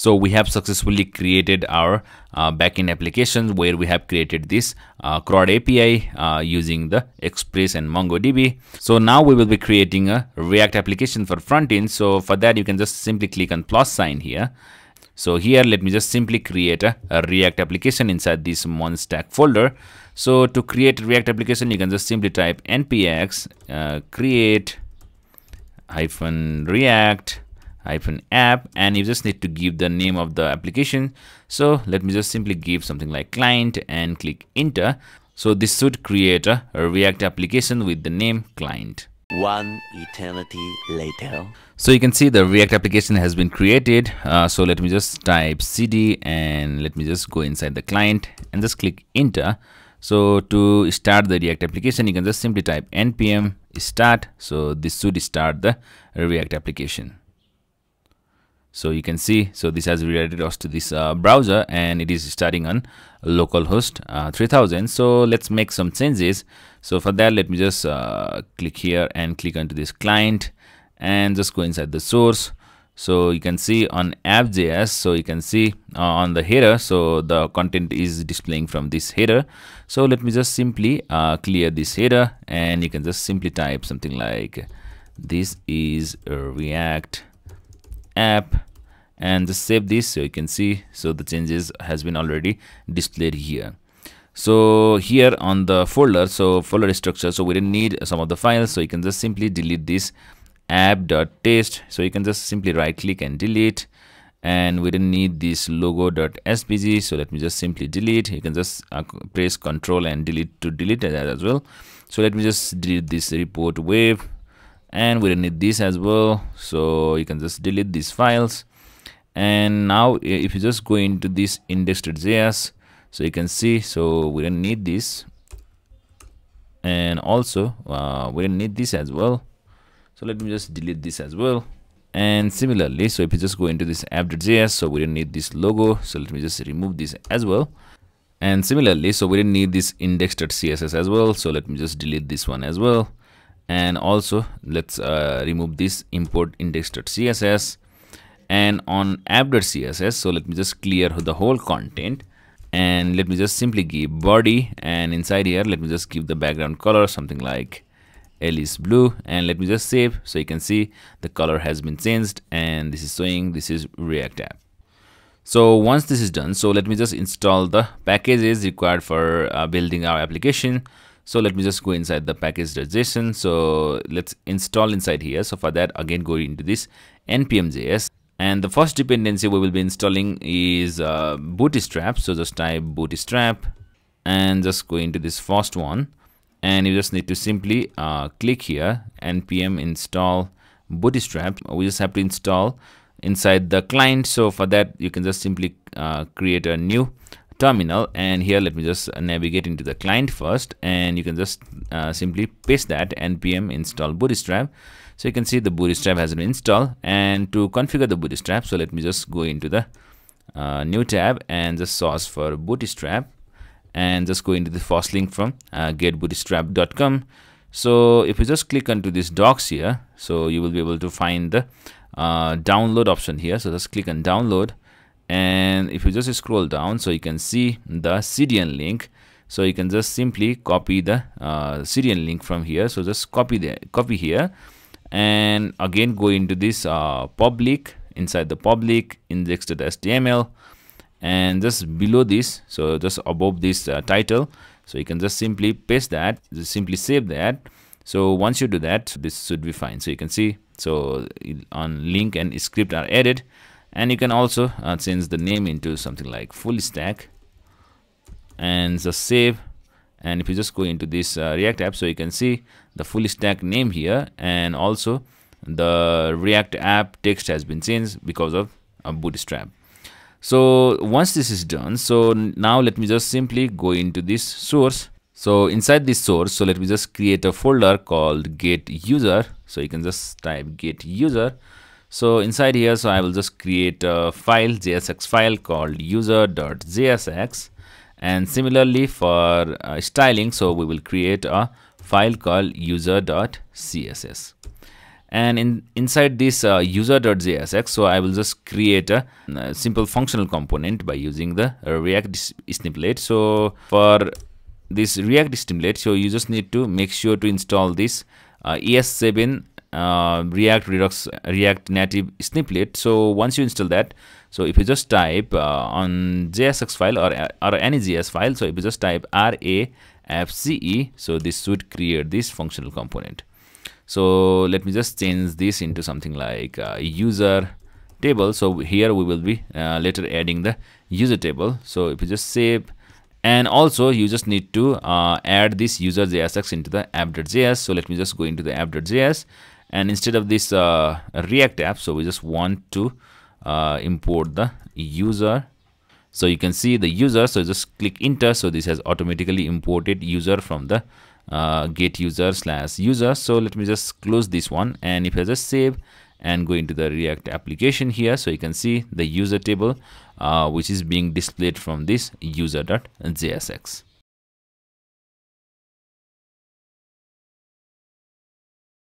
So we have successfully created our uh, backend application where we have created this uh, CRUD API uh, using the Express and MongoDB. So now we will be creating a React application for front end. So for that, you can just simply click on plus sign here. So here, let me just simply create a, a React application inside this mernstack folder. So to create a React application, you can just simply type npx uh, create hyphen react hyphen app and you just need to give the name of the application. So let me just simply give something like client and click enter. So this should create a, react application with the name client. One eternity later. So you can see the react application has been created. Uh, so let me just type cd and let me just go inside the client and just click enter. So to start the react application you can just simply type npm start. So this should start the react application so you can see so this has redirected us to this uh, browser and it is starting on localhost uh, 3000 so let's make some changes. So for that let me just uh, click here and click onto this client and just go inside the source. So you can see on app.js so you can see uh, on the header so the content is displaying from this header. So let me just simply uh, clear this header and you can just simply type something like this is react app and just save this so you can see. So the changes has been already displayed here. So here on the folder so folder structure so we didn't need some of the files. So you can just simply delete this app.test so you can just simply right click and delete. And we didn't need this logo.svg so let me just simply delete. You can just uh, press control and delete to delete that as well. So let me just delete this report wave and we don't need this as well. So you can just delete these files. And now if you just go into this index.js so you can see so we don't need this. And also uh, we don't need this as well. So let me just delete this as well. And similarly so if you just go into this app.js so we don't need this logo. So let me just remove this as well. And similarly so we didn't need this index.css as well. So let me just delete this one as well and also let's uh, remove this import index.css and on app.css so let me just clear the whole content. And let me just simply give body. And inside here let me just give the background color something like Alice blue. And let me just save so you can see the color has been changed. And this is showing this is react app. So once this is done so let me just install the packages required for uh, building our application so let me just go inside the package.json so let's install inside here. So for that again go into this npm.js and the first dependency we will be installing is uh, bootstrap so just type bootstrap and just go into this first one. And you just need to simply uh, click here npm install bootstrap we just have to install inside the client. So for that you can just simply uh, create a new terminal and here let me just navigate into the client first and you can just uh, simply paste that npm install bootstrap so you can see the bootstrap has been installed and to configure the bootstrap so let me just go into the uh, new tab and just source for bootstrap and just go into the first link from uh, getbootstrap.com so if you just click onto this docs here so you will be able to find the uh, download option here. So just click on download and if you just scroll down so you can see the cdn link. So you can just simply copy the uh, cdn link from here. So just copy the copy here. And again go into this uh, public inside the public index.html and just below this so just above this uh, title. So you can just simply paste that just simply save that. So once you do that this should be fine. So you can see so on link and script are added and you can also uh, change the name into something like full stack. And just save. And if you just go into this uh, react app so you can see the full stack name here. And also the react app text has been changed because of a bootstrap. So once this is done so now let me just simply go into this source. So inside this source so let me just create a folder called get user. So you can just type get user so inside here so i will just create a file jsx file called user.jsx and similarly for uh, styling so we will create a file called user.css and in inside this uh, user.jsx so i will just create a, a, simple functional component by using the react snippet so for this react snippet so you just need to make sure to install this uh, es7 uh, react redux react native snippet. So once you install that so if you just type uh, on jsx file or, or any js file so if you just type rafce so this should create this functional component. So let me just change this into something like uh, user table. So here we will be uh, later adding the user table. So if you just save and also you just need to uh, add this user jsx into the app.js so let me just go into the app.js and instead of this uh, react app so we just want to uh, import the user. So you can see the user so just click enter. So this has automatically imported user from the uh, get user slash user. So let me just close this one. And if I just save and go into the react application here so you can see the user table uh, which is being displayed from this user.jsx